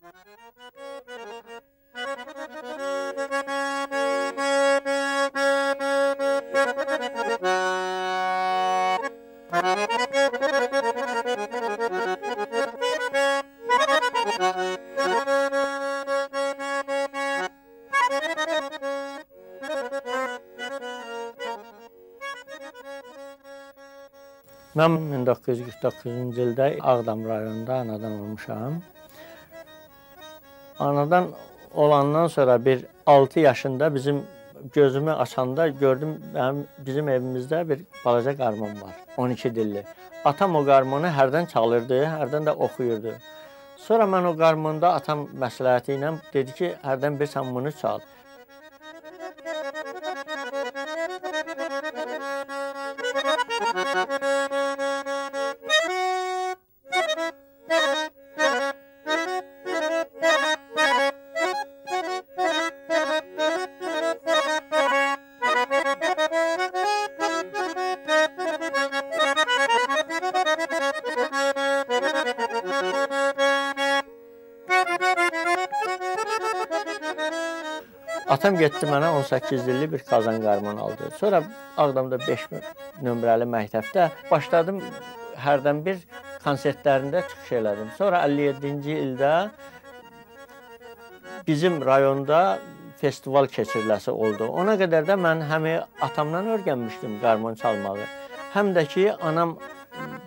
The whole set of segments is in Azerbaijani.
Mən 1949-cu ildə Ağdam rayonunda anadan olmuşam. Anadan olandan sonra bir 6 yaşında bizim gözümü açanda gördüm mənim bizim evimizdə bir balaca qarmon var. 12 dilli. Atam o qarmonu hərdən çalırdı, hərdən də oxuyurdu. Sonra mən o qarmonda atam məsləhəti ilə dedi ki, hərdən bir sən bunu çal. Atam getdi mənə 18 illi bir qazan qarman aldı. Sonra Ağdamda 5 nömrəli məktəbdə başladım hərdən bir konsertlərində çıxış elədim. Sonra 57-ci ildə bizim rayonda festival keçiriləsi oldu. Ona qədər də mən həm atamdan öyrənmişdim qarmon çalmağı, həm də ki anam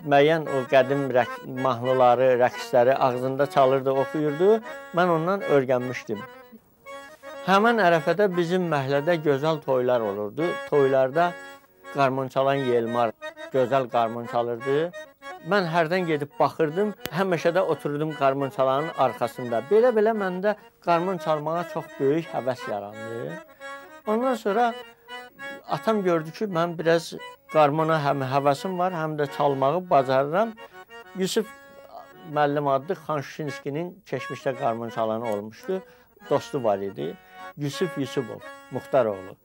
müəyyən o qədim rəq mahnıları, rəqsləri ağzında çalırdı, oxuyurdu. Mən ondan öyrənmişdim. Həmən ərəfədə bizim məhəllədə gözəl toylar olurdu. Toylarda qarmon çalan Yelmar gözəl qarmon çalırdı. Mən hərdən gedib baxırdım, həmişə də oturdum qarmon çalanın arxasında. Belə-belə məndə qarmon çalmağa çox böyük həvəs yarandı. Ondan sonra atam gördü ki, mən biraz qarmona həm həvəsim var, həm də çalmağı bacarıram. Yusif müəllim adlı Xan Şuşinskinin keçmişdə qarmon çalanı olmuşdu. Dostu var idi. Yusuf Yusubov, Muxtaroğlu.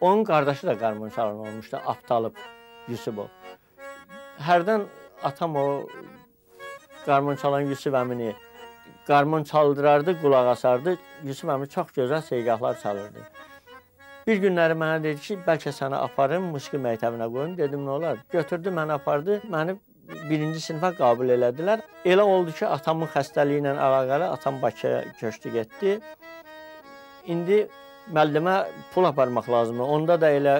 Onun qardaşı da qarmon çalan olmuşdu, Abtalıb Yusubov. Hərdən atam o qarmon çalan Yusuf əmini qarmon çaldırardı, qulaq asardı. Yusuf əmi çox gözəl seyqahlar çalırdı. Bir günləri mənə dedi ki, bəlkə səni aparım, musiqi məktəbinə qoyum. Dedim, nə olar? Götürdü, məni apardı. Məni birinci sinifə qəbul elədilər. Elə oldu ki, atamın xəstəliyi ilə əlaqəli atam Bakıya köçdü getdi indi müəllimə pul aparmaq lazımdır. Onda da elə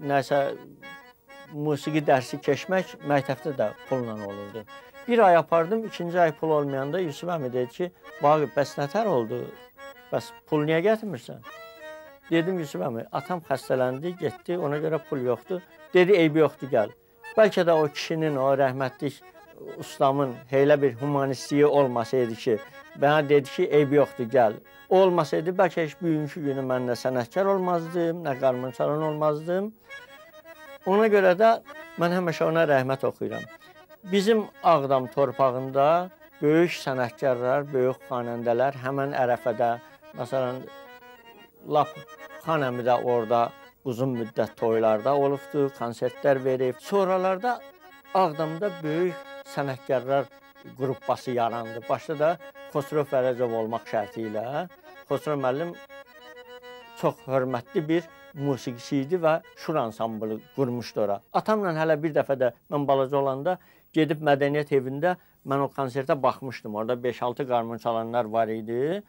nəsə musiqi dərsi keçmək məktəbdə də pulla olurdu. Bir ay apardım, ikinci ay pul olmayanda Yusuf əmi dedi ki, Vaqif, bəs nətər oldu? Bəs pul niyə gətirmirsən? Dedim Yusuf əmi, atam xəstələndi, getdi, ona görə pul yoxdur. Dedi, eybi yoxdur, gəl. Bəlkə də o kişinin, o rəhmətlik ustamın elə bir humanistliyi olmasaydı ki, mənə dedi ki, eybi yoxdur, gəl. Olmasaydı bəlkə heç bugünkü günü mən nə sənətkar olmazdım, nə qarmon çalan olmazdım. Ona görə də mən həmişə ona rəhmət oxuyuram. Bizim Ağdam torpağında böyük sənətkarlar, böyük xanəndələr həmən ərəfədə, məsələn, lap xanəmi də orada uzun müddət toylarda olubdu, konsertlər verib. Sonralarda Ağdamda böyük sənətkarlar qruppası yarandı. Başda da Xosrov Fərəcov olmaq şərti ilə Xosrov müəllim çox hörmətli bir musiqiçi idi və şur ansamblı qurmuşdu ora. Atamla hələ bir dəfə də mən balaca olanda gedib mədəniyyət evində mən o konsertə baxmışdım. Orada 5-6 qarmon çalanlar var idi.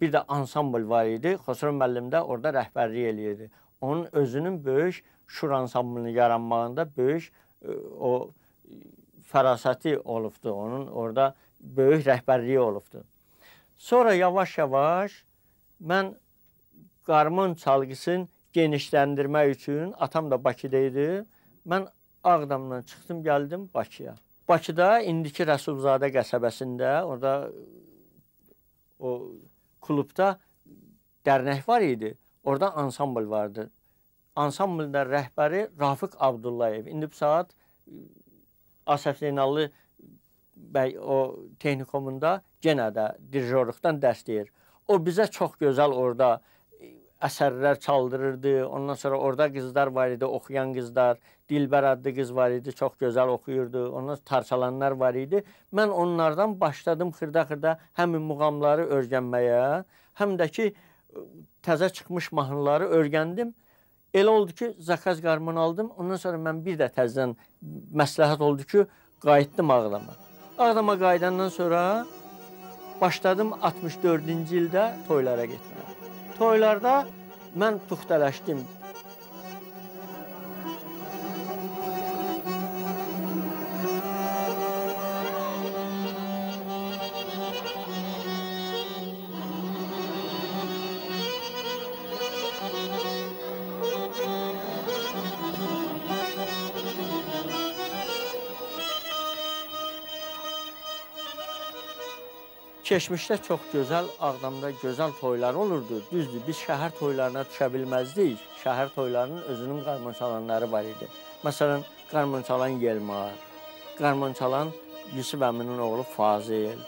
Bir də ansambl var idi. Xosrov müəllim də orada rəhbərlik eləyirdi. Onun özünün böyük şur ansamblını yaranmağında böyük e, o fərasəti olubdu. Onun orada böyük rəhbərliyi olubdu. Sonra yavaş-yavaş mən qarmon çalgısını genişləndirmək üçün atam da Bakıda idi. Mən Ağdamdan çıxdım, gəldim Bakıya. Bakıda indiki Rəsulzadə qəsəbəsində orada o klubda dərnək var idi. Orada ansambl vardı. Ansamblda rəhbəri Rafiq Abdullayev. İndi bu saat Asəf Zeynallı bəy o texnikumunda yenə də dirijorluqdan dərs deyir. O bizə çox gözəl orada əsərlər çaldırırdı. Ondan sonra orada qızlar var idi, oxuyan qızlar. Dilbər adlı qız var idi, çox gözəl oxuyurdu. Ondan tarçalanlar var idi. Mən onlardan başladım xırda-xırda həmin muğamları öyrənməyə, həm də ki təzə çıxmış mahnıları öyrəndim. Elə oldu ki, zakaz qarmon aldım. Ondan sonra mən bir də təzədən məsləhət oldu ki, qayıtdım Ağdama. Ağdama qayıdandan sonra başladım 64-cü ildə toylara getməyə. Toylarda mən puxtələşdim. Keçmişdə çox gözəl, Ağdamda gözəl toylar olurdu. Düzdür, biz şəhər toylarına düşə bilməzdik. Şəhər toylarının özünün qarmon çalanları var idi. Məsələn, qarmon çalan Yelmar, qarmon çalan Yusuf əminin oğlu Fazil,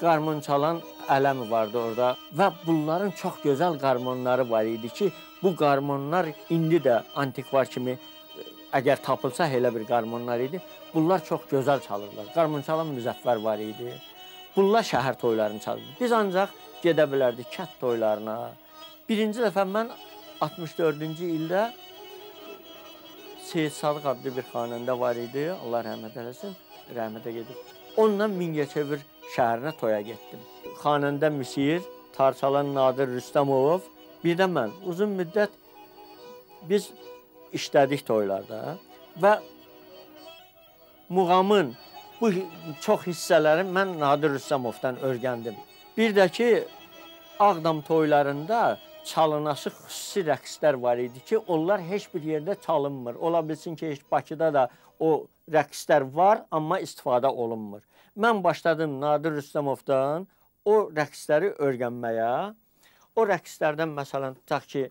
qarmon çalan Ələm vardı orada və bunların çox gözəl qarmonları var idi ki, bu qarmonlar indi də antikvar kimi əgər tapılsa elə bir qarmonlar idi. Bunlar çox gözəl çalırlar. Qarmon çalan Müzəffər var idi. Bunlar şəhər toylarını çalırdı. Biz ancaq gedə bilərdik kət toylarına. Birinci dəfə mən 64-cü ildə Seyid Sadıq adlı bir xanəndə var idi. Allah rəhmət eləsin, rəhmətə gedib. Onunla Mingəçevir şəhərinə toya getdim. Xanəndə Müsir, Tarçalan Nadir Rüstəmov, bir də mən uzun müddət biz işlədik toylarda və muğamın Bu çox hissələri mən Nadir Rüstəmovdan öyrəndim. Bir də ki, Ağdam toylarında çalınası xüsusi rəqslər var idi ki, onlar heç bir yerdə çalınmır. Ola bilsin ki, heç Bakıda da o rəqslər var, amma istifadə olunmur. Mən başladım Nadir Rüstəmovdan o rəqsləri öyrənməyə. O rəqslərdən məsələn tutaq ki,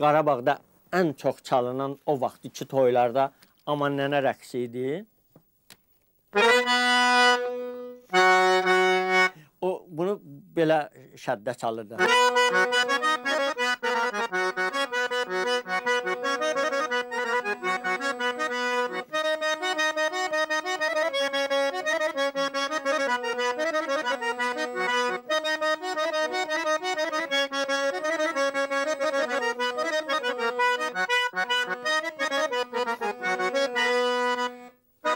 Qarabağda ən çox çalınan o vaxtki toylarda Aman nənə rəqsi idi. O bunu belə şəddə çalırdı.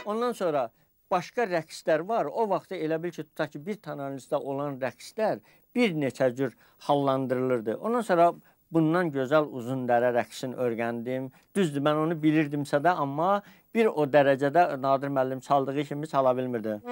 Ondan sonra başqa rəqslər var. O vaxtda elə bil ki, tutaq ki, bir tananızda olan rəqslər bir neçə cür hallandırılırdı. Ondan sonra bundan gözəl uzun dərə rəqsini öyrəndim. Düzdür, mən onu bilirdimsə də, amma bir o dərəcədə Nadir müəllim çaldığı kimi çala bilmirdi.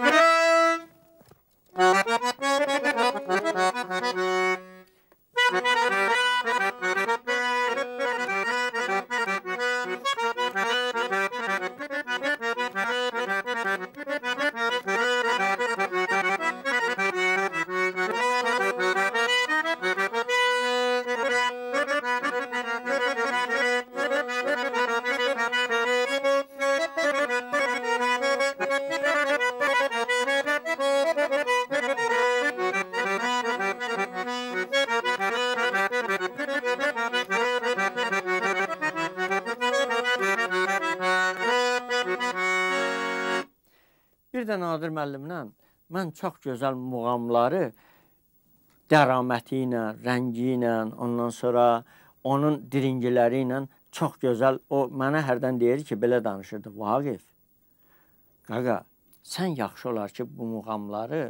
Nadir müəllimlə mən çox gözəl muğamları dəraməti ilə, rəngi ilə, ondan sonra onun diringiləri ilə çox gözəl o mənə hərdən deyir ki, belə danışırdı. Vaqif. Qaqa, sən yaxşı olar ki, bu muğamları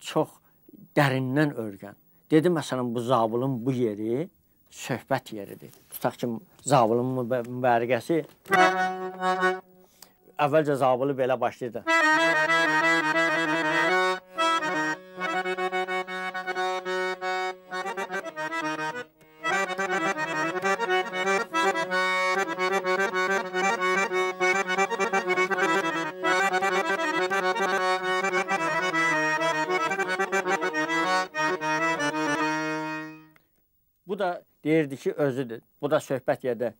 çox dərindən öyrən. Dedi məsələn bu Zabulun bu yeri söhbət yeridir. Tutaq ki, Zabulun mübərəkəsi əvvəlcə Zabulu belə başlayırdı. Deyirdi ki, özüdür. Bu da söhbət yerdə.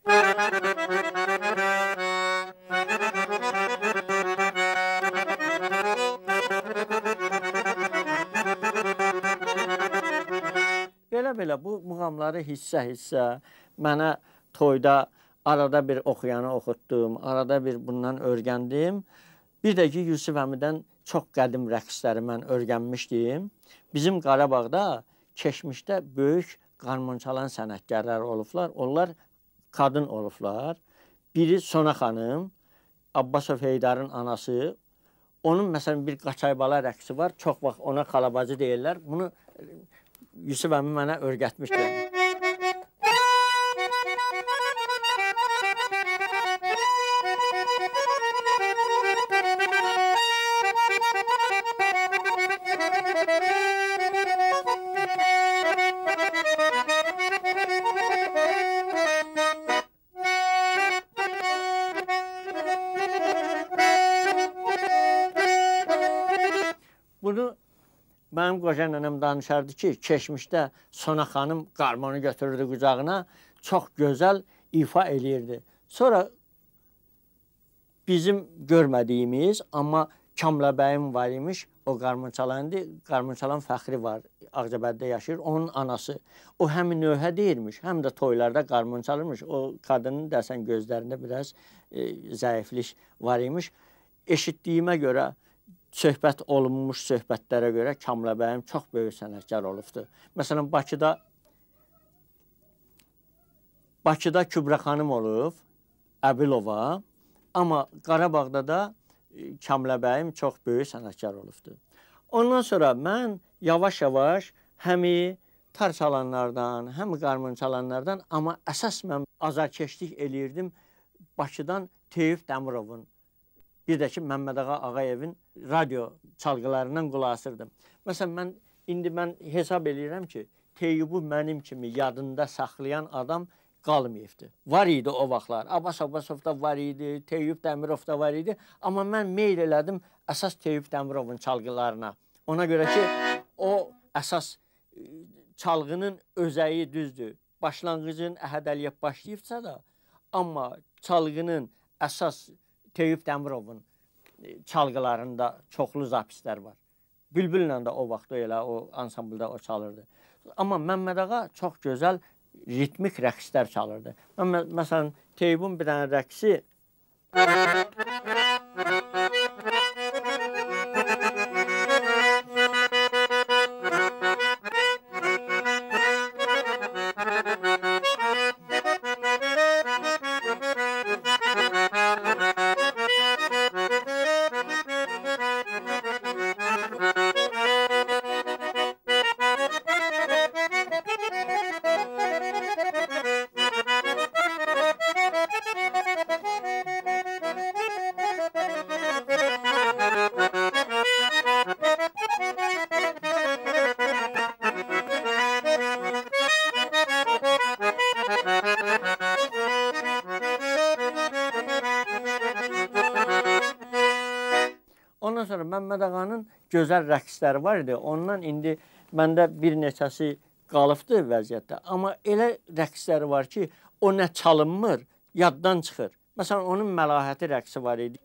belə bu muğamları hissə-hissə mənə toyda arada bir oxuyanı oxutdum, arada bir bundan öyrəndim. Bir də ki, Yusif əmidən çox qədim rəqsləri mən öyrənmişdim. Bizim Qarabağda keçmişdə böyük qarmon çalan sənətkarlar olublar. Onlar qadın olublar. Biri Sona xanım, Abbasov Heydarın anası. Onun məsələn bir qaçaybala rəqsi var. Çox vaxt ona xalabacı deyirlər. Bunu Yusuf əmi mənə öyrətmişdi. Mənim qoca nənəm danışardı ki, keçmişdə Sona xanım qarmonu götürürdü qucağına, çox gözəl ifa eləyirdi. Sonra bizim görmədiyimiz, amma Kamla bəyim var imiş, o qarmon çalandı. Qarmon çalan Fəxri var, Ağcabəddə yaşayır. Onun anası. O həm növhə deyirmiş, həm də toylarda qarmon çalırmış. O qadının dəsən gözlərində biraz e, zəiflik var imiş. Eşitdiyimə görə söhbət olunmuş söhbətlərə görə Kamla bəyim çox böyük sənətkar olubdu. Məsələn, Bakıda Bakıda Kübra xanım olub, Əbilova, amma Qarabağda da e, Kamla bəyim çox böyük sənətkar olubdu. Ondan sonra mən yavaş-yavaş həmi tar çalanlardan, həm qarmon çalanlardan, amma əsas mən azarkeşlik eləyirdim Bakıdan Teyif Dəmirovun Bir də ki, Məmmədağa Ağayevin radio çalğılarından qulaq asırdım. Məsələn, mən indi mən hesab eləyirəm ki, Teyyubu mənim kimi yadında saxlayan adam qalmayıbdı. Var idi o vaxtlar. Abbas Abbasov da var idi, Teyyub Dəmirov da var idi. Amma mən meyl elədim əsas Teyyub Dəmirovun çalğılarına. Ona görə ki, o əsas e, çalğının özəyi düzdür. Başlanğıcın Əhəd Əliyev başlayıbsa da, amma çalğının əsas Teyüp Dəmirovun çalgılarında çoxlu zapislər var. Bülbüllə də o vaxt elə o ansamblda o çalırdı. Amma Məmməd ağa çox gözəl ritmik rəqslər çalırdı. Mən məsələn Teybun bir dənə rəqsi Məmməd ağanın gözəl rəqsləri var idi. Ondan indi məndə bir neçəsi qalıbdı vəziyyətdə. Amma elə rəqsləri var ki, o nə çalınmır, yaddan çıxır. Məsələn, onun məlahəti rəqsi var idi.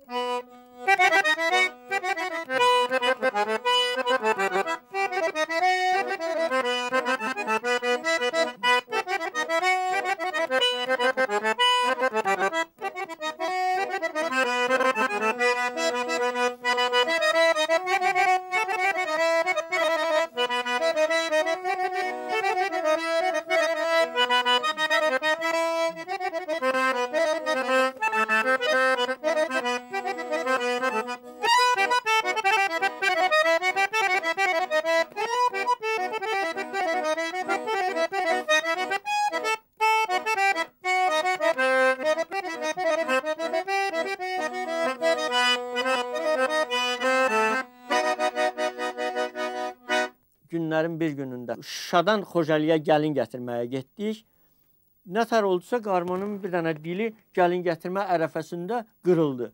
Günlərin bir günündə Şuşadan Xocalıya gəlin gətirməyə getdik. Nətər oldusa qarmonun bir dənə dili gəlin gətirmə ərəfəsində qırıldı.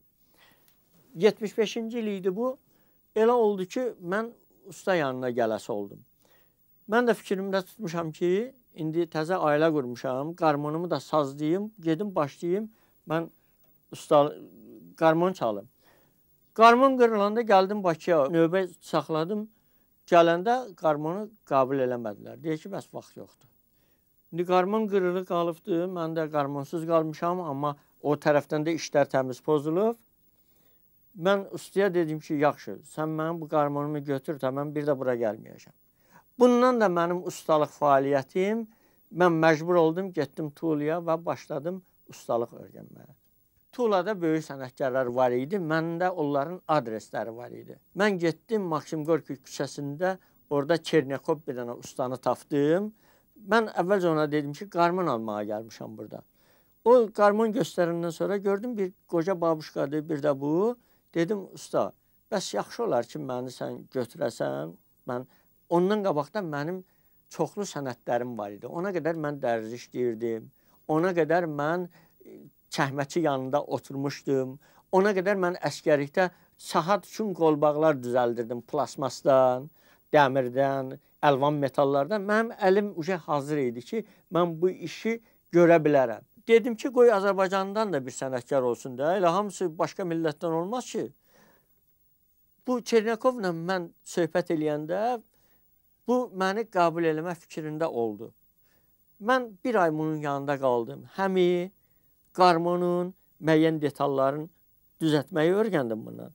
75-ci il idi bu. Elə oldu ki, mən usta yanına gələsi oldum. Mən də fikrimdə tutmuşam ki, indi təzə ailə qurmuşam, qarmonumu da sazlayım, gedim başlayım, mən usta qarmon çalım. Qarmon qırılanda gəldim Bakıya, növbə saxladım. Gələndə qarmonu qəbul eləmədilər. Deyir ki, bəs vaxt yoxdur. İndi qarmon qırığı qalıbdı. Mən də qarmonsuz qalmışam, amma o tərəfdən də işlər təmiz pozulub. Mən ustaya dedim ki, yaxşı, sən mənim bu qarmonumu götür, mən bir də bura gəlməyəcəm. Bundan da mənim ustalıq fəaliyyətim, mən məcbur oldum, getdim Tuluya və başladım ustalıq öyrənməyə. Tulada böyük sənətkarlar var idi. Məndə onların adresləri var idi. Mən getdim Maksim Gorki küçəsində, orada Çernyakov bir dənə ustanı tapdım. Mən əvvəlcə ona dedim ki, qarmon almağa gəlmişəm burada. O qarmon göstərəndən sonra gördüm bir qoca babuşkadır, bir də bu. Dedim, usta, bəs yaxşı olar ki, məni sən götürəsən. Mən ondan qabaqda mənim çoxlu sənətlərim var idi. Ona qədər mən dərzi işləyirdim. Ona qədər mən çəhməçi yanında oturmuşdum. Ona qədər mən əskərlikdə saat üçün qolbaqlar düzəldirdim plasmasdan, dəmirdən, əlvan metallardan. Mənim əlim uje hazır idi ki, mən bu işi görə bilərəm. Dedim ki, qoy Azərbaycandan da bir sənətkar olsun da. Elə hamısı başqa millətdən olmaz ki. Bu Çerniakovla mən söhbət eləyəndə bu məni qəbul eləmə fikrində oldu. Mən bir ay bunun yanında qaldım. Həmi qarmonun müəyyən detalların düzəltməyi öyrəndim bundan.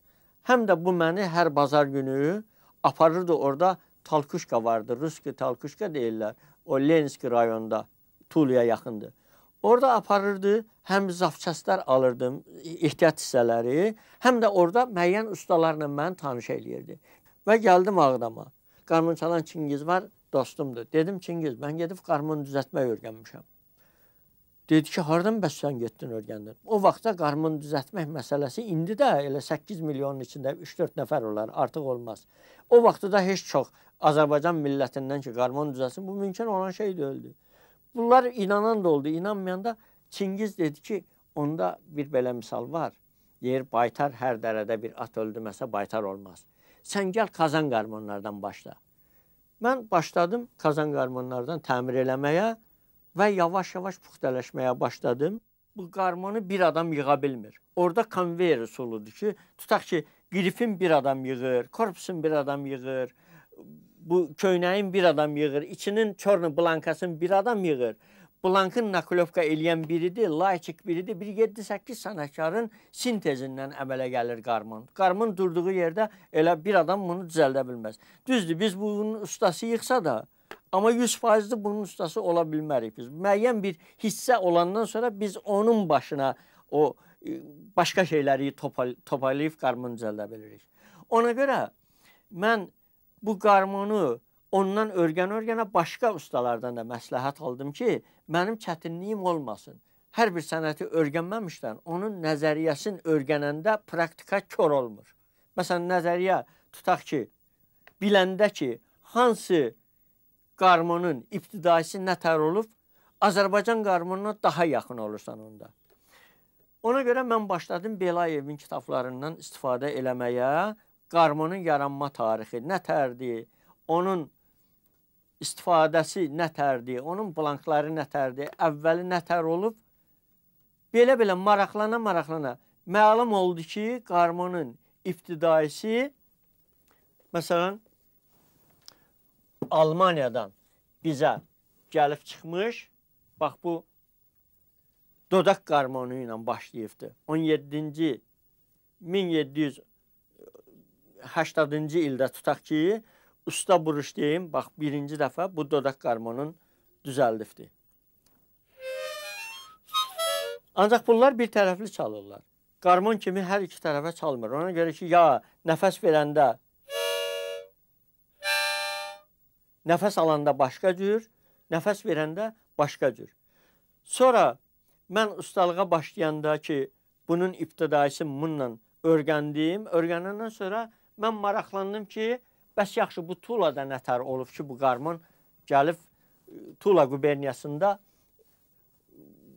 Həm də bu məni hər bazar günü aparırdı orada Talkuşka vardı. Ruski Talkuşka deyirlər. O Lenski rayonunda Tuluya yaxındır. Orada aparırdı, həm zafçaslar alırdım, ehtiyat hissələri, həm də orada müəyyən ustalarla məni tanış eləyirdi. Və gəldim Ağdama. Qarmon çalan Çingiz var, dostumdur. Dedim Çingiz, mən gedib qarmon düzəltmək öyrənmişəm. Dedi ki, hardan bəs sən getdin öyrəndin? O vaxtda qarmon düzəltmək məsələsi indi də elə 8 milyonun içində 3-4 nəfər olar, artıq olmaz. O vaxtda da heç çox Azərbaycan millətindən ki, qarmon düzəlsin, bu mümkün olan şey deyildi. Bunlar inanan da oldu, inanmayanda Çingiz dedi ki, onda bir belə misal var. Deyir, baytar hər dərədə bir at öldürməsə baytar olmaz. Sən gəl kazan qarmonlardan başla. Mən başladım kazan qarmonlardan təmir eləməyə və yavaş-yavaş puxtələşməyə başladım. Bu qarmonu bir adam yığa bilmir. Orada konveyer usuludur ki, tutaq ki, qrifin bir adam yığır, korpusun bir adam yığır, bu köynəyin bir adam yığır, içinin çornu blankasını bir adam yığır. Blankın naklovka eləyən biridir, layçik biridir. Bir 7-8 sənətkarın sintezindən əmələ gəlir qarmon. Qarmon durduğu yerdə elə bir adam bunu düzəldə bilməz. Düzdür, biz bunun ustası yıxsa da, Amma 100%də bunun ustası ola bilmərik biz. Müəyyən bir hissə olandan sonra biz onun başına o e, başqa şeyləri toparlayıb qarmon düzəldə bilirik. Ona görə mən bu qarmonu ondan örgən-örgənə başqa ustalardan da məsləhət aldım ki, mənim çətinliyim olmasın. Hər bir sənəti örgənməmişdən onun nəzəriyyəsini örgənəndə praktika kör olmur. Məsələn, nəzəriyyə tutaq ki, biləndə ki, hansı qarmonun ibtidaisi nətər olub, Azərbaycan qarmonuna daha yaxın olursan onda. Ona görə mən başladım Belayevin kitablarından istifadə eləməyə, qarmonun yaranma tarixi nətərdir, onun istifadəsi nətərdir, onun blankları nətərdir, əvvəli nətər olub, belə-belə maraqlana-maraqlana məlum oldu ki, qarmonun ibtidaisi, məsələn, Almaniyadan bizə gəlib çıxmış. Bax bu dodaq qarmonu ilə başlayıbdı. 17-ci 1780-cı ildə tutaq ki, usta buruş deyim, bax birinci dəfə bu dodaq qarmonun düzəldibdi. Ancaq bunlar bir tərəfli çalırlar. Qarmon kimi hər iki tərəfə çalmır. Ona görə ki, ya nəfəs verəndə Nəfəs alanda başqa cür, nəfəs verəndə başqa cür. Sonra mən ustalığa başlayanda ki, bunun ibtidaisi bununla öyrəndim. Öyrənəndən sonra mən maraqlandım ki, bəs yaxşı bu Tulada nətər olub ki, bu qarmon gəlib Tula quberniyasında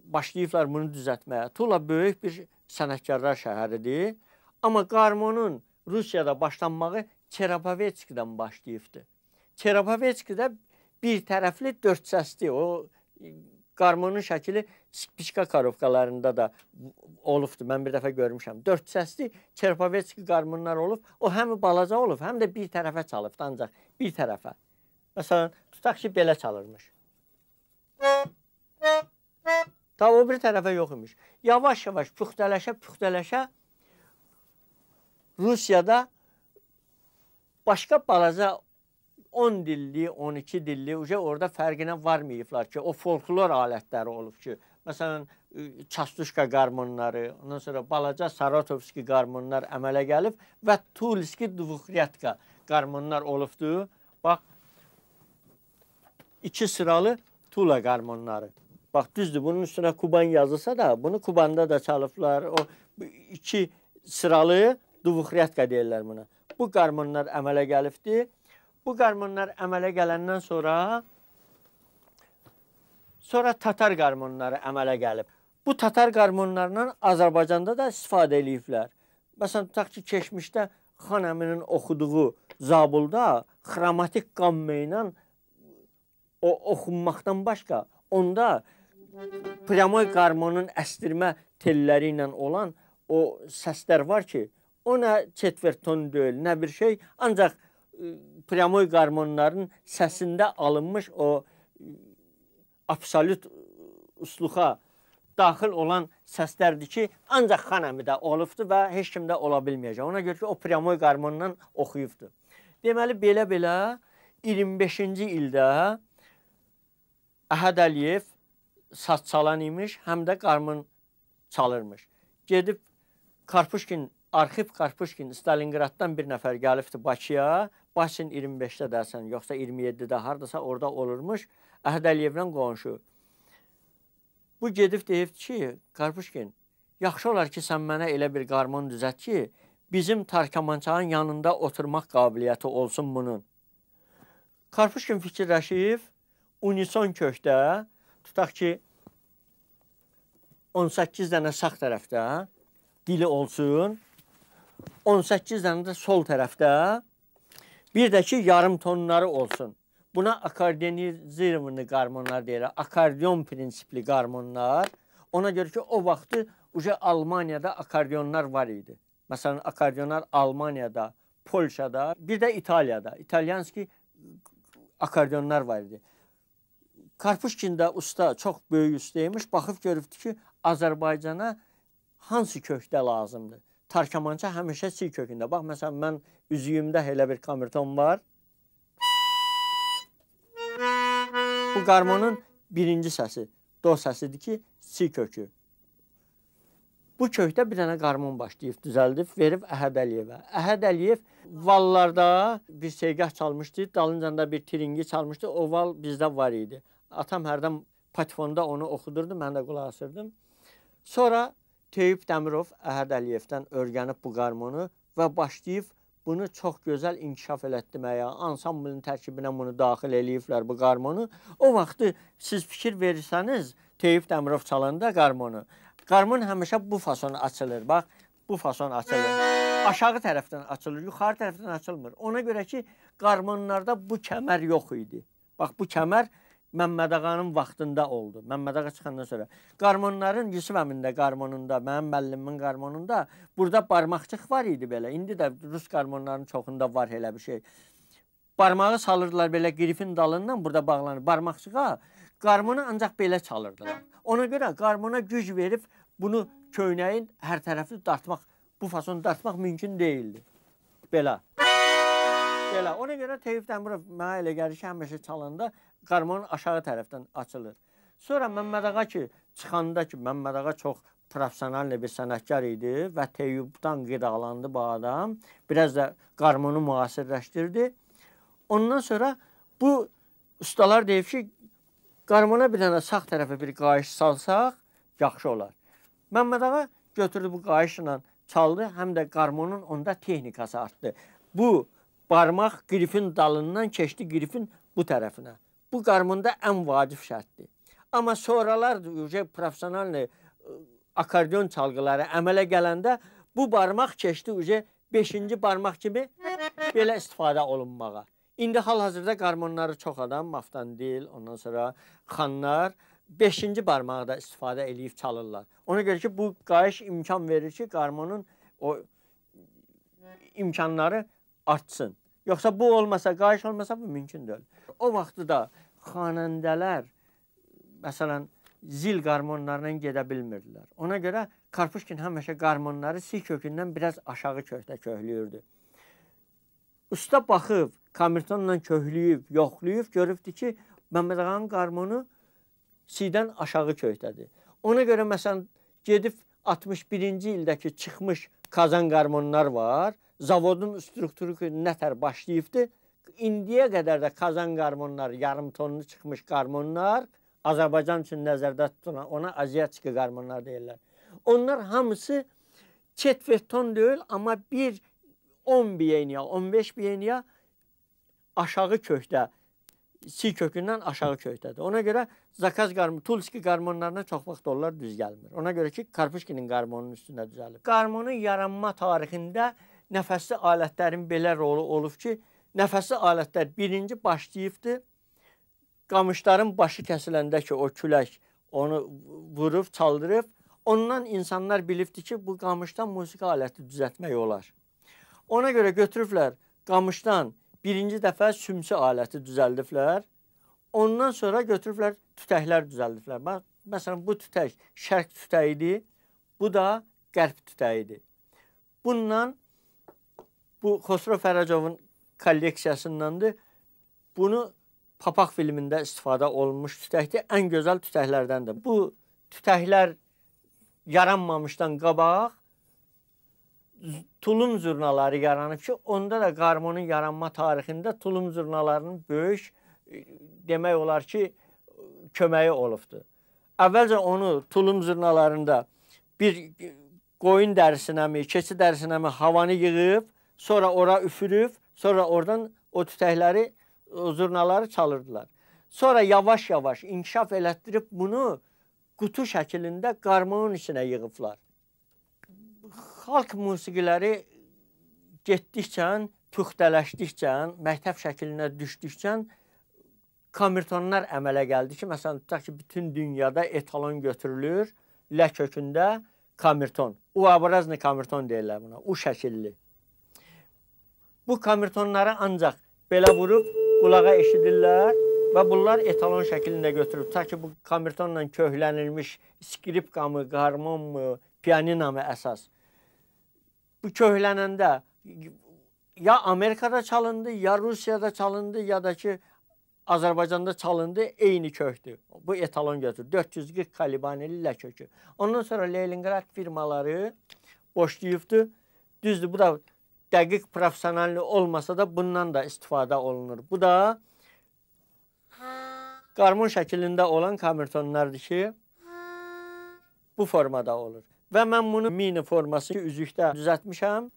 başlayıblar bunu düzəltməyə. Tula böyük bir sənətkarlar şəhəridir. Amma qarmonun Rusiyada başlanmağı Çerapavetskidən başlayıbdı. Çerapavetskidə bir tərəfli dörd səsli o Qarmonun şəkili spişka korovkalarında da olubdu. Mən bir dəfə görmüşəm. Dörd səsli çerpavetski qarmonlar olub. O həm balaca olub, həm də bir tərəfə çalıb, ancaq bir tərəfə. Məsələn, tutaq ki, belə çalırmış. Ta o bir tərəfə yox imiş. Yavaş-yavaş püxtələşə, püxtələşə Rusiyada başqa balaca 10 dilli, 12 dilli uje orada fərqinə varmayıblar ki, o folklor alətləri olub ki, məsələn, çastuşka qarmonları, ondan sonra balaca Saratovski qarmonlar əmələ gəlib və Tulski dvukhryatka qarmonlar olubdu. Bax, iki sıralı Tula qarmonları. Bax, düzdür, bunun üstünə Kuban yazılsa da, bunu Kubanda da çalıblar. O iki sıralı dvukhryatka deyirlər buna. Bu qarmonlar əmələ gəlibdi. Bu qarmonlar əmələ gələndən sonra sonra tatar qarmonları əmələ gəlib. Bu tatar qarmonlarından Azərbaycanda da istifadə eləyiblər. Məsələn, tutaq ki, keçmişdə xan əminin oxuduğu Zabulda xromatik qamma ilə o oxunmaqdan başqa onda pryamoy qarmonun əstirmə telləri ilə olan o səslər var ki, o nə çetverton deyil, nə bir şey, ancaq pryamoy qarmonların səsində alınmış o absolut usluxa daxil olan səslərdir ki, ancaq xan əmidə olubdu və heç kimdə ola bilməyəcək. Ona görə ki, o pryamoy qarmondan oxuyubdu. Deməli, belə-belə 25-ci ildə Əhəd Əliyev saz çalan imiş, həm də qarmon çalırmış. Gedib Karpuşkin, Arxiv Karpuşkin Stalingraddan bir nəfər gəlibdi Bakıya Basin 25-də dəsən, yoxsa 27-də hardasa orada olurmuş. Əhəd Əliyevlə qonşu. Bu gedib deyib ki, Qarpuşkin, yaxşı olar ki, sən mənə elə bir qarmon düzət ki, bizim tarkamançanın yanında oturmaq qabiliyyəti olsun bunun. Karpuşkin fikirləşib, unison kökdə, tutaq ki, 18 dənə sağ tərəfdə dili olsun, 18 dənə də sol tərəfdə Bir də ki, yarım tonları olsun. Buna akordionizirmini qarmonlar deyirlər. Akordion prinsipli qarmonlar. Ona görə ki, o vaxtı uje Almaniyada akordionlar var idi. Məsələn, akordionlar Almaniyada, Polşada, bir də İtaliyada. İtalyanski akordionlar var idi. Karpuşkin də usta, çox böyük usta imiş. Baxıb görübdü ki, Azərbaycana hansı kökdə lazımdır? Tarkamança həmişə si kökündə. Bax, məsələn, mən üzüyümdə elə bir kamerton var. Bu qarmonun birinci səsi, do səsidir ki, si kökü. Bu kökdə bir dənə qarmon başlayıb düzəldib, verib Əhəd Əliyevə. Əhəd Əliyev vallarda bir segah çalmışdı, dalınca da bir tiringi çalmışdı. O val bizdə var idi. Atam hərdən patifonda onu oxudurdu, mən də qulaq asırdım. Sonra Teyib Dəmirov Əhəd Əliyevdən öyrənib bu qarmonu və başlayıb bunu çox gözəl inkişaf elətdirməyə, ansamblın tərkibinə bunu daxil eləyiblər bu qarmonu. O vaxtı siz fikir verirsəniz, Teyib Dəmirov çalanda qarmonu, qarmon həmişə bu fason açılır. Bax, bu fason açılır. Aşağı tərəfdən açılır, yuxarı tərəfdən açılmır. Ona görə ki, qarmonlarda bu kəmər yox idi. Bax, bu kəmər Məmməd ağanın vaxtında oldu. Məmməd ağa çıxandan sonra. Qarmonların Yusuf əmin də qarmonunda, mənim müəllimin qarmonunda burada barmaqçıq var idi belə. İndi də rus qarmonlarının çoxunda var elə bir şey. Barmağı salırdılar belə qrifin dalından burada bağlanır barmaqçığa. Qarmonu ancaq belə çalırdılar. Ona görə qarmona güc verib bunu köynəyin hər tərəfli dartmaq, bu fason dartmaq mümkün deyildi. Belə. Belə. Ona görə Teyif Dəmirov mənə elə gəlir ki, həmişə çalanda qarmon aşağı tərəfdən açılır. Sonra Məmməd ağa ki, çıxanda ki, Məmməd ağa çox professional bir sənətkar idi və Teyyubdan qidalandı bu adam. Biraz da qarmonu müasirləşdirdi. Ondan sonra bu ustalar deyib ki, qarmona bir dənə sağ tərəfə bir qayış salsaq, yaxşı olar. Məmməd ağa götürdü bu qayışla çaldı, həm də qarmonun onda texnikası artdı. Bu barmaq qrifin dalından keçdi qrifin bu tərəfinə. Bu qarmonda ən vacib şərtdir. Amma sonralar professional e, akordeon çalgıları əmələ gələndə bu barmaq keçdi uje 5-ci barmaq kimi belə istifadə olunmağa. İndi hal-hazırda qarmonları çox adam, Maftandil, ondan sonra xanlar 5-ci barmağı da istifadə eləyib çalırlar. Ona görə ki, bu qayış imkan verir ki, qarmonun o imkanları artsın. Yoxsa bu olmasa, qayış olmasa bu mümkün deyil. O vaxtda xanəndələr məsələn zil qarmonlarla gedə bilmirdilər. Ona görə Karpuşkin həmişə qarmonları si kökündən biraz aşağı kökdə köhlüyürdü. Usta baxıb, kamertonla köhlüyüb, yoxlayıb, görübdü ki, Məmməd ağanın qarmonu si-dən aşağı kökdədir. Ona görə məsələn gedib 61-ci ildəki çıxmış kazan qarmonlar var. Zavodun strukturu nətər başlayıbdı. İndiyə qədər də kazan qarmonlar, yarım tonlu çıxmış qarmonlar Azərbaycan üçün nəzərdə tutulan ona Aziyatski qarmonlar deyirlər. Onlar hamısı çetvert ton deyil, amma bir 10 biyeniya, 15 biyeniya aşağı kökdə, si kökündən aşağı kökdədir. Ona görə zakaz qarmon, Tulski qarmonlarına çox vaxt onlar düz gəlmir. Ona görə ki, Karpuşkinin qarmonunun üstündə düzəlib. Qarmonun yaranma tarixində nəfəsli alətlərin belə rolu olub ki, nəfəsli alətlər birinci başlayıbdı qamışların başı kəsiləndə ki, o külək onu vurub, çaldırıb, ondan insanlar bilibdi ki, bu qamışdan musiqi aləti düzəltmək olar. Ona görə götürüblər qamışdan birinci dəfə sümsü aləti düzəldiblər. Ondan sonra götürüblər tütəklər düzəldiblər. Məsələn, bu tütək şərq tütəyidir, bu da qərb tütəyidir. Bundan bu Xosrov Fərəcovun kolleksiyasındandır. Bunu papaq filmində istifadə olunmuş tütəkdir. Ən gözəl tütəklərdəndir. Bu tütəklər yaranmamışdan qabaq tulum zurnaları yaranıb ki, onda da qarmonun yaranma tarixində tulum zurnalarının böyük demək olar ki, köməyi olubdur. Əvvəlcə onu tulum zurnalarında bir qoyun dərisinəmi, keçi dərisinəmi havanı yığıb, sonra ora üfürüb, sonra oradan o tütəkləri o zurnaları çalırdılar. Sonra yavaş-yavaş inkişaf elətdirib bunu qutu şəklində qarmonun içinə yığıblar. Xalq musiqiləri getdikcə, puxtələşdikcə, məktəb şəklinə düşdükcə kamertonlar əmələ gəldi ki, məsələn, tutaq ki, bütün dünyada etalon götürülür, lə kökündə kamerton. U obrazlı kamerton deyirlər buna, u şəkilli. Bu kamertonları ancaq belə vurub qulağa eşidirlər və bunlar etalon şəklində götürüb. Ta ki bu kamertonla köhlənilmiş skripkamı, qarmonmu, pianinamı əsas. Bu köhlənəndə ya Amerikada çalındı, ya Rusiyada çalındı, ya da ki Azərbaycanda çalındı, eyni kökdür. Bu etalon götür. 440 kalibaneli lə kökü. Ondan sonra Leningrad firmaları boşlayıbdı. Düzdür, bu da dəqiq professionalli olmasa da bundan da istifadə olunur. Bu da qarmon şəklində olan kamertonlardır ki, bu formada olur. Və mən bunu mini forması üzükdə düzəltmişəm.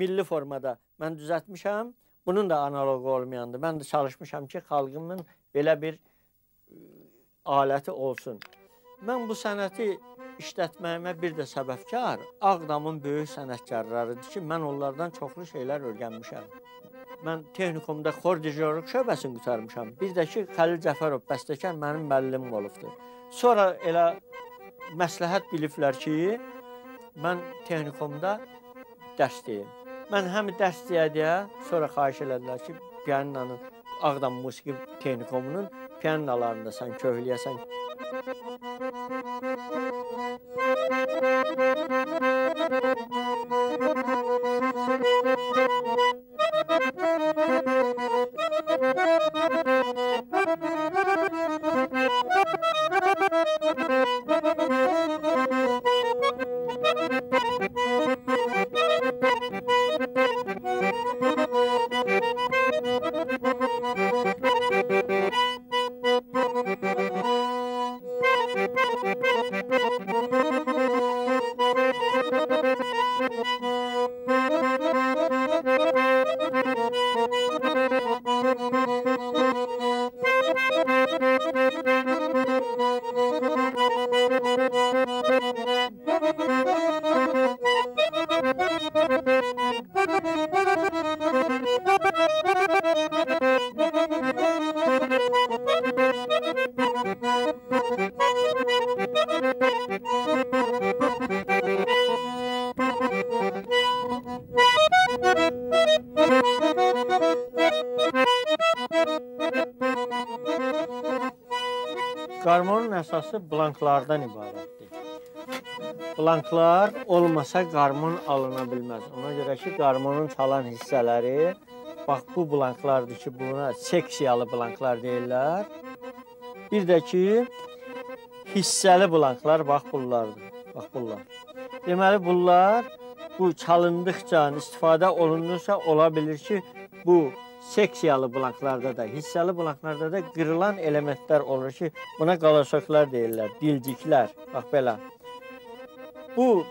Milli formada mən düzəltmişəm. Bunun da analoqu olmayandır. Mən də çalışmışam ki, xalqımın belə bir aləti olsun. Mən bu sənəti işlətməyimə bir də səbəbkar Ağdamın böyük sənətkarlarıdır ki, mən onlardan çoxlu şeylər öyrənmişəm. Mən texnikumda xor diriyorluq şöbəsini qutarmışam. Bir də ki, Xəlil Cəfərov bəstəkar mənim müəllimim olubdur. Sonra elə məsləhət biliblər ki, mən texnikumda dərs deyim. Mən həm dərs deyə-deyə sonra xahiş elədilər ki, pianinanın Ağdam Musiqi Texnikumunun piyandalarında sen köhləyəsən. Qarmonun əsası blanklardan ibarətdir. Blanklar olmasa qarmon alına bilməz. Ona görə ki, qarmonun çalan hissələri bax bu blanklardır ki, buna seksiyalı blanklar deyirlər. Bir də ki, hissəli blanklar bax bunlardır. Bax bunlar. Deməli bunlar bu çalındıqca istifadə olunursa ola bilir ki, bu seksiyalı blanklarda da, hissəli blanklarda da qırılan elementlər olur ki, buna qalaşoklar deyirlər, dilciklər. Bax belə. Bu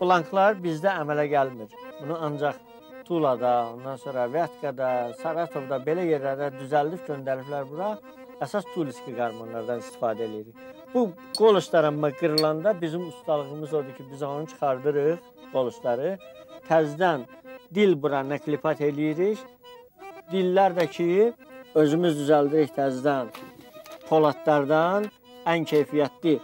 blanklar bizdə əmələ gəlmir. Bunu ancaq Tulada, ondan sonra Vyatkada, Saratovda belə yerlərdə düzəldib göndəriblər bura. Əsas tuliski qarmonlardan istifadə edirik. Bu qoluşlarımma qırılanda bizim ustalığımız odur ki, biz onu çıxardırıq, qoluşları. Təzdən dil bura naklipat eləyirik. Dillər də ki, özümüz düzəldirik təzdən poladlardan ən keyfiyyətli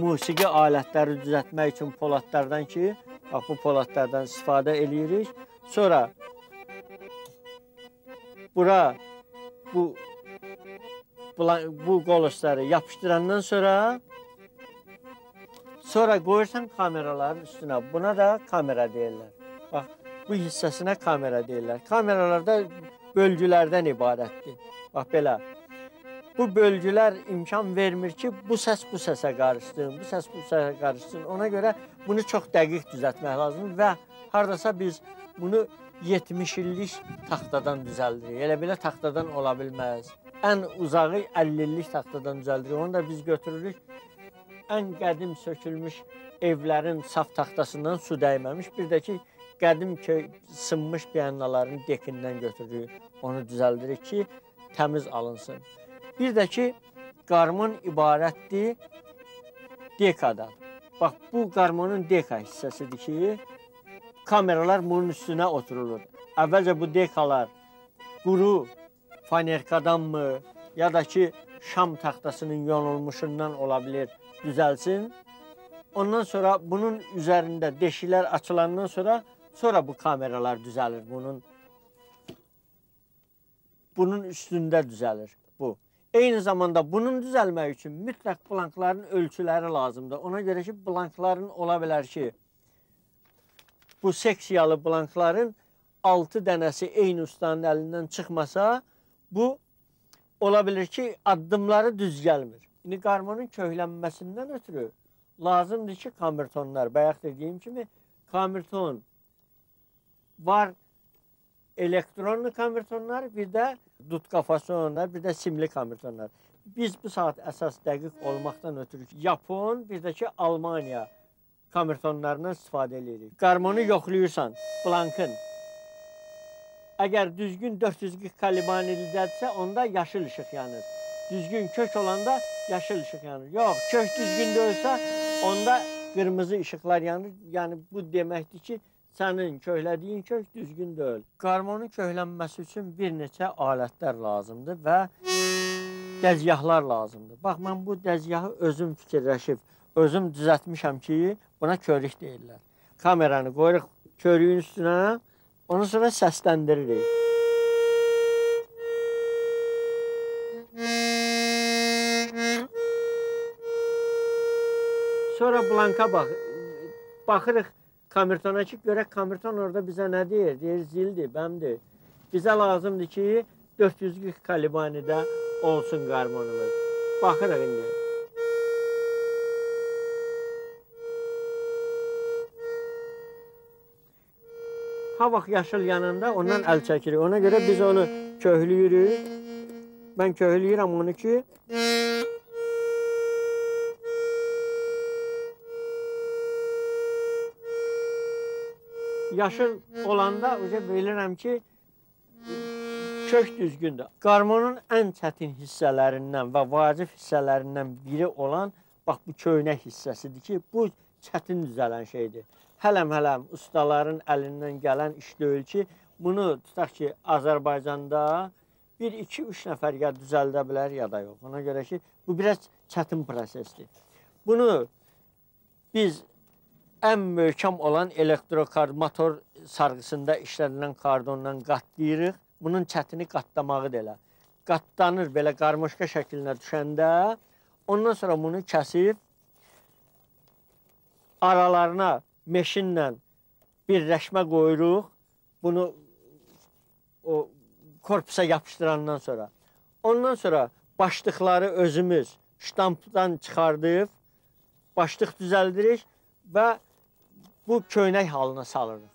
musiqi alətləri düzəltmək üçün poladlardan ki, bax bu poladlardan istifadə eləyirik. Sonra bura bu bu qolosları yapışdırandan sonra sonra qoyursan kameraların üstünə. Buna da kamera deyirlər. Bu hissəsinə kamera deyirlər. Kameralarda bölgülərdən ibarətdir. Bax belə. Bu bölgülər imkan vermir ki, bu səs bu səsə qarışsın, bu səs bu səsə qarışsın. Ona görə bunu çox dəqiq düzəltmək lazımdır və hardasa biz bunu 70 illik taxtadan düzəldirik. Elə belə taxtadan ola bilməz. Ən uzağı 50 illik taxtadan düzəldirik. Onu da biz götürürük ən qədim sökülmüş evlərin saf taxtasından su dəyməmiş, bir də ki, qədim köy sınmış piyaninaların dekindən götürürük, onu düzəldirik ki, təmiz alınsın. Bir də ki, qarmon ibarətdir dekadan. Bax, bu qarmonun deka hissəsidir ki, kameralar bunun üstünə oturulur. Əvvəlcə bu dekalar quru fanerkadanmı, ya da ki, şam taxtasının yonulmuşundan ola bilir, düzəlsin. Ondan sonra bunun üzərində deşiklər açılandan sonra sonra bu kameralar düzəlir. Bunun bunun üstündə düzəlir bu. Eyni zamanda bunun düzəlmək üçün mütləq blankların ölçüləri lazımdır. Ona görə ki, blankların ola bilər ki, bu seksiyalı blankların 6 dənəsi eyni ustanın əlindən çıxmasa, bu ola bilir ki, addımları düz gəlmir. İndi qarmonun köhlənməsindən ötürü lazımdır ki, kamertonlar, bayaq dediyim kimi, kamerton var elektronlu kamertonlar, bir də dutkafasionlar, bir də simli kamertonlar. Biz bu saat əsas dəqiq olmaqdan ötürü Yapon, bir də ki, Almaniya kamertonlarından istifadə edirik. Qarmonu yoxlayırsan, blankın. Əgər düzgün 440 kalibanilidədirsə, onda yaşıl işıq yanır. Düzgün kök olanda yaşıl işıq yanır. Yox, kök düzgün deyilsə, onda qırmızı işıqlar yanır. Yəni bu deməkdir ki, sənin köhlədiyin kök düzgün deyil. Qarmonun köhlənməsi üçün bir neçə alətlər lazımdır və dəzgahlar lazımdır. Bax, mən bu dəzgahı özüm fikirləşib, özüm düzəltmişəm ki, buna körük deyirlər. Kameranı qoyuruq körüyün üstünə, ondan sonra səsləndiririk. Sonra blanka bax, baxırıq kamertona ki, görək kamerton orada bizə nə deyir? Deyir zildir, bəmdir. Bizə lazımdır ki, 440 kalibanidə olsun qarmonumuz. Baxırıq indi. Ha vaxt yaşıl yanında ondan əl çəkirik. Ona görə biz onu köhlüyürük. Mən köhlüyürəm onu ki, yaşıl olanda bilirəm ki, kök düzgündür. Qarmonun ən çətin hissələrindən və vacib hissələrindən biri olan bax bu köynək hissəsidir ki, bu çətin düzələn şeydir. Hələm-hələm ustaların əlindən gələn iş deyil ki, bunu tutaq ki, Azərbaycanda 1 2 3 nəfər ya düzəldə bilər ya da yox. Ona görə ki, bu biraz çətin prosesdir. Bunu biz ən möhkəm olan elektrokar motor sarğısında işlədilən kardondan qatlayırıq. Bunun çətini qatlamağı da elə. Qatlanır belə qarmoşka şəklinə düşəndə ondan sonra bunu kəsib aralarına meşinlə birləşmə qoyuruq. Bunu o korpusa yapışdırandan sonra. Ondan sonra başlıqları özümüz ştampdan çıxardıb başlıq düzəldirik və bu köynək halına salırıq.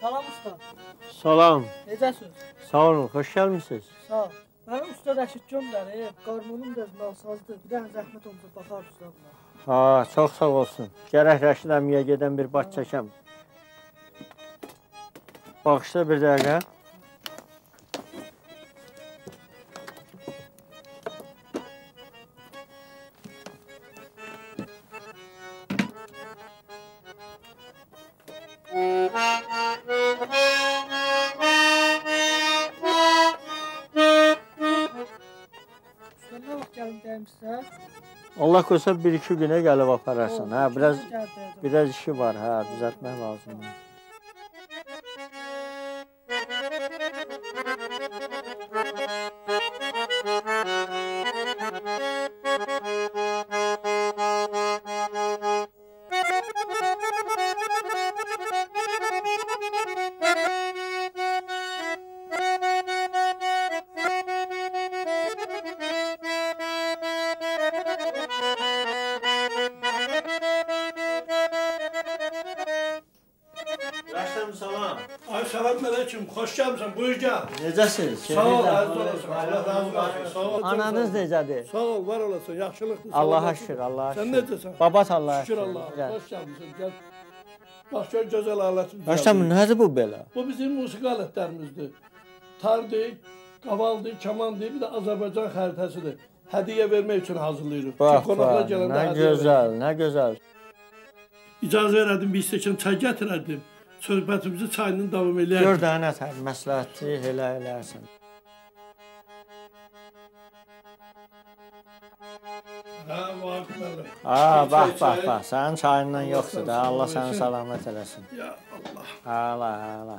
Salam usta. Salam. Necəsiz? Sağ olun, xoş gəlmisiniz. Sağ ol. Mənim usta Rəşid göndərib, qarmonum da nalsazdır. Bir dənə zəhmət olmasa baxar usta buna. Ha, çox sağ olsun. Gərək Rəşid əmiyə gedən bir baş çəkəm. Baxışda bir dəqiqə. Allah qoysa 1-2 günə gəlib apararsan. Hə, biraz biraz işi var, hə, düzəltmək lazımdır. Aleyküm, xoş gəlmisən, buyur gəl. Necəsiz? Sağ ol, əziz olasın, Allah razı olsun. Sağ ol. Ananız necədir? Sağ ol, var olasın, yaxşılıqdır. Allaha şükür, Allaha Sən şükür. necəsən? Babat Allaha Şükür şükür. Allaha, Gəl. xoş gəlmisən, gəl. Bax, gör gözəl alətimiz gəldi. nədir bu belə? Bu bizim musiqi alətlərimizdir. Tardır, qavaldır, kamandır, bir də Azərbaycan xəritəsidir. Hədiyyə vermək üçün hazırlayırıq. Bax, bax, gələndə nə gözəl, nə gözəl. İcazə verədim, bir stəkan çay gətirərdim. Söhbətimizi çayla davam Gör eləyərdik. də nə tər məsləhətçi elə elərsən. Hə, bəli. Ha, bax, bax, bax. Sənin çayından Allah yoxdur da. Allah səni salamat eləsin. Ya Allah. Hala, hala.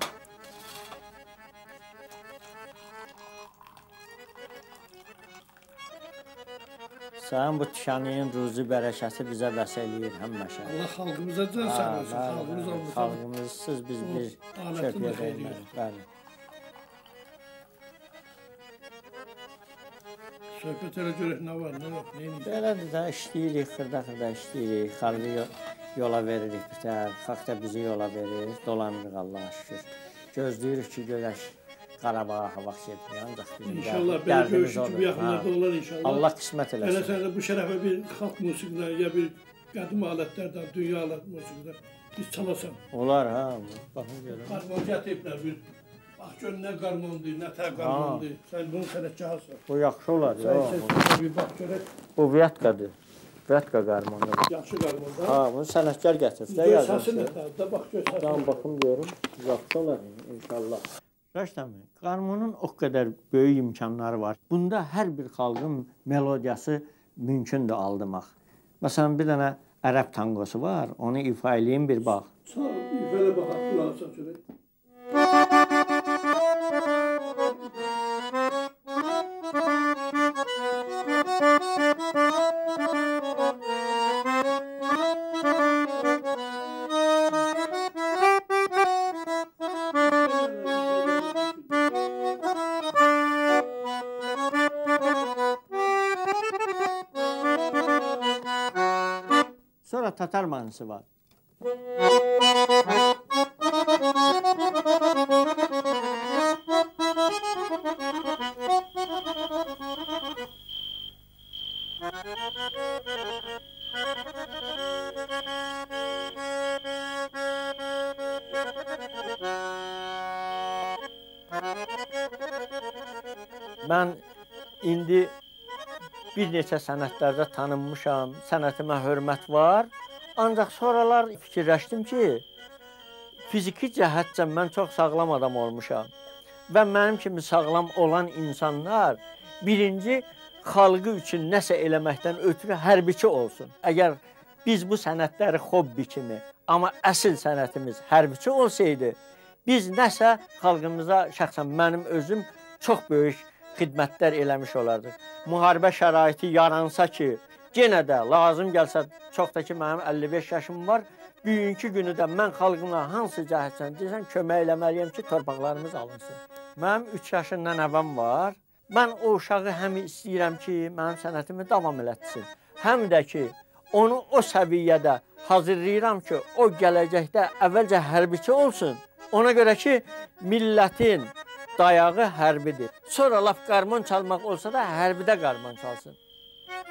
Sənin bu tişanın ruzi bərəkəti bizə vəs eləyir həmişə. Allah xalqımıza can Ha, sağ olsun. Xalqımız olmasa Xalqımızsız biz bir xeyri dəymərik. Bəli. söhbət elə görək nə var, nə yox, nə edir. Belədir də işləyirik, xırda-xırda işləyirik. Xalqı yo- yola veririk bitər. Xalq da bizi yola verir. Dolanırıq Allaha şükür. Gözləyirik ki, görək Qarabağa hava getmir. Ancaq bizim İnşallah belə dərdimiz görüşü ki, bu yaxınlarda olar inşallah. Allah qismət Elə eləsin. sən də bu şərəfə bir xalq musiqidən ya bir qədim alətlərdən, dünya alət musiqidən biz çalasan. Olar ha. Baxın görün. Qarmon gətiriblər bir Bax gör nə qarmondur, nə tə qarmondur. Sən bunu sənətkarsan. Bu yaxşı olar. Sən Yox. səslə bir bax görək. Bu viatkadır. Viatka qarmondur. Yaxşı qarmonda. Ha, bunu sənətkar gətirib də yazmışdı. tə, də bax gör səsi. Tam baxım görüm. Yaxşı olar inşallah. Rəşdəmi, qarmonun o qədər böyük imkanları var. Bunda hər bir xalqın melodiyası mümkündür aldımaq. Məsələn, bir dənə ərəb tanqosu var. Onu ifa eləyim bir bax. Sağ ol, bir belə bax, qulaq sən görək. Tatar mahnısı var. Mən indi bir neçə sənətlərdə tanınmışam, sənətimə hörmət var. Ancaq sonralar fikirləşdim ki, fiziki cəhətcə mən çox sağlam adam olmuşam. Və mənim kimi sağlam olan insanlar birinci xalqı üçün nəsə eləməkdən ötürü hərbiçi olsun. Əgər biz bu sənətləri hobbi kimi, amma əsl sənətimiz hərbiçi olsaydı, biz nəsə xalqımıza şəxsən mənim özüm çox böyük xidmətlər eləmiş olardıq. Müharibə şəraiti yaransa ki, yenə də lazım gəlsə, çox da ki mənim 55 yaşım var, bugünkü günü də mən xalqıma hansı cəhətdən deyirsən kömək eləməliyəm ki, torpaqlarımız alınsın. Mənim 3 yaşında nəvəm var. Mən o uşağı həm istəyirəm ki, mənim sənətimi davam elətsin. Həm də ki, onu o səviyyədə hazırlayıram ki, o gələcəkdə əvvəlcə hərbiçi olsun. Ona görə ki, millətin dayağı hərbidir. Sonra laf qarmon çalmaq olsa da hərbidə qarmon çalsın.